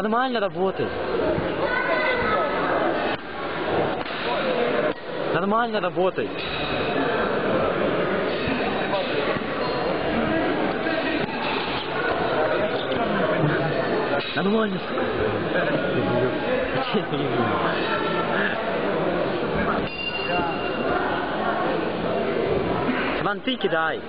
Нормально работает. Нормально работает. Нормально. Ван, ты кидай.